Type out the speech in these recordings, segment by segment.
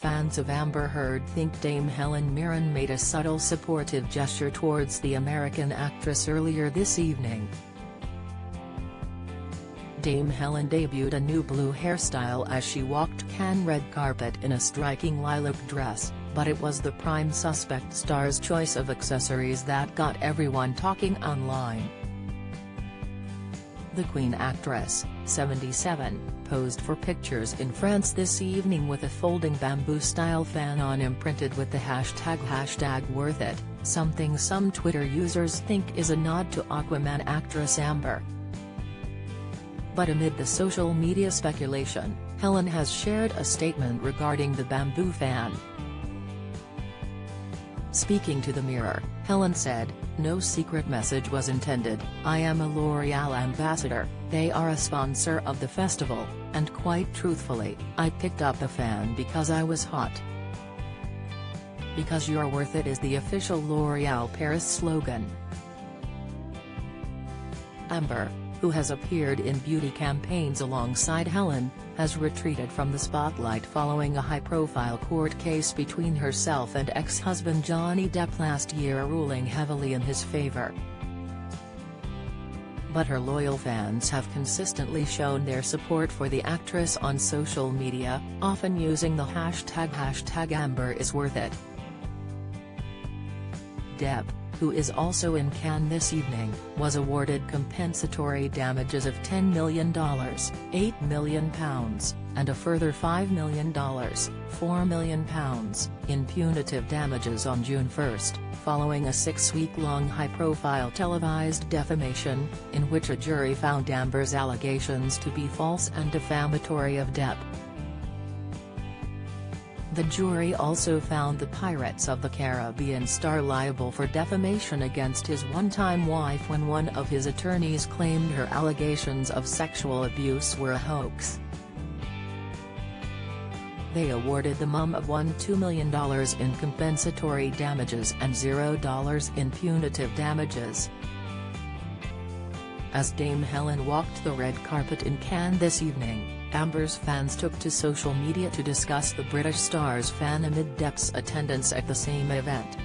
fans of Amber Heard think Dame Helen Mirren made a subtle supportive gesture towards the American actress earlier this evening. Dame Helen debuted a new blue hairstyle as she walked Cannes red carpet in a striking lilac dress, but it was the prime suspect star's choice of accessories that got everyone talking online. The Queen actress, 77, posed for pictures in France this evening with a folding bamboo-style fan on imprinted with the hashtag hashtag worth it, something some Twitter users think is a nod to Aquaman actress Amber. But amid the social media speculation, Helen has shared a statement regarding the bamboo fan. Speaking to the Mirror, Helen said, no secret message was intended, I am a L'Oreal ambassador, they are a sponsor of the festival, and quite truthfully, I picked up the fan because I was hot. Because you're worth it is the official L'Oreal Paris slogan. Amber, who has appeared in beauty campaigns alongside Helen, has retreated from the spotlight following a high-profile court case between herself and ex-husband Johnny Depp last year ruling heavily in his favor. But her loyal fans have consistently shown their support for the actress on social media, often using the hashtag hashtag Amber is worth it. Depp, who is also in Cannes this evening, was awarded compensatory damages of $10 million, £8 million, and a further $5 million, £4 million, in punitive damages on June 1, following a six-week-long high-profile televised defamation, in which a jury found Amber's allegations to be false and defamatory of Depp. The jury also found the Pirates of the Caribbean star liable for defamation against his one-time wife when one of his attorneys claimed her allegations of sexual abuse were a hoax. They awarded the mum of one $2 million in compensatory damages and $0 in punitive damages. As Dame Helen walked the red carpet in Cannes this evening, Amber's fans took to social media to discuss the British star's fan amid Depp's attendance at the same event.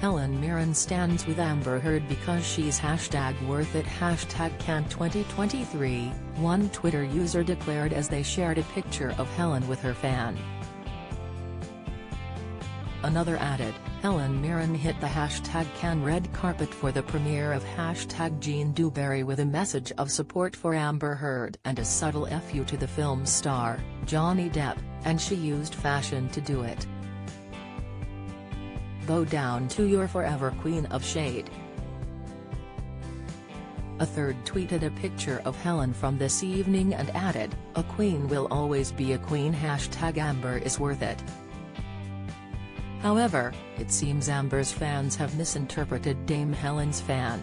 Helen Mirren stands with Amber Heard because she's hashtag worth it hashtag Cannes 2023, one Twitter user declared as they shared a picture of Helen with her fan. Another added, Helen Mirren hit the hashtag Cannes red carpet for the premiere of hashtag Jeanne du Barry with a message of support for Amber Heard and a subtle FU to the film's star, Johnny Depp, and she used fashion to do it. Bow down to your forever queen of shade. A third tweeted a picture of Helen from this evening and added, a queen will always be a queen hashtag Amber is worth it. However, it seems Amber's fans have misinterpreted Dame Helen's fan.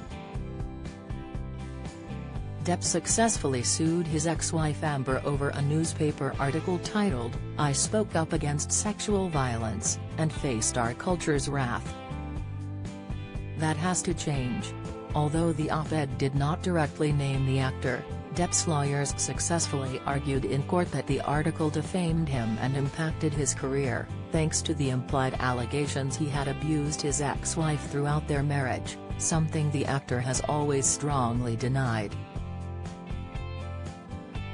Depp successfully sued his ex-wife Amber over a newspaper article titled, I Spoke Up Against Sexual Violence, and faced our culture's wrath. That has to change. Although the op-ed did not directly name the actor, Depp's lawyers successfully argued in court that the article defamed him and impacted his career, thanks to the implied allegations he had abused his ex-wife throughout their marriage, something the actor has always strongly denied.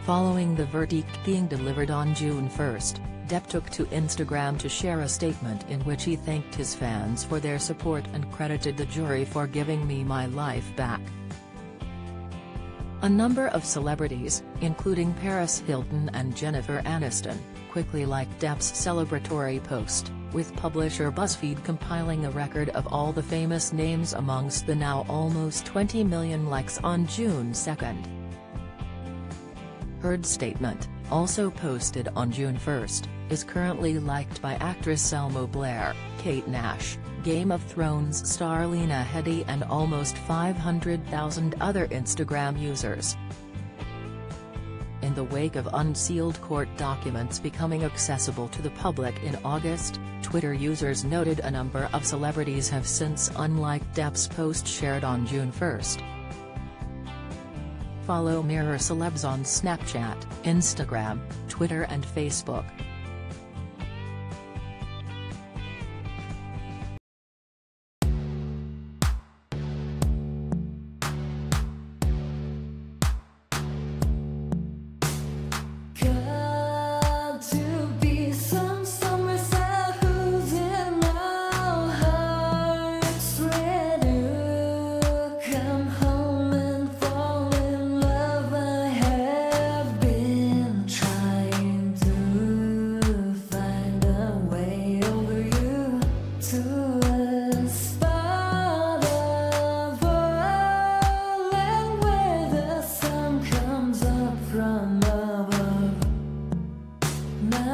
Following the verdict being delivered on June 1, Depp took to Instagram to share a statement in which he thanked his fans for their support and credited the jury for giving me my life back. A number of celebrities, including Paris Hilton and Jennifer Aniston, quickly liked Depp's celebratory post, with publisher BuzzFeed compiling a record of all the famous names amongst the now almost 20 million likes on June 2. Heard's statement, also posted on June 1, is currently liked by actress Selma Blair, Kate Nash, Game of Thrones star Lena Headey and almost 500,000 other Instagram users. In the wake of unsealed court documents becoming accessible to the public in August, Twitter users noted a number of celebrities have since unliked Depp's post shared on June 1. Follow Mirror Celebs on Snapchat, Instagram, Twitter and Facebook.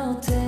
を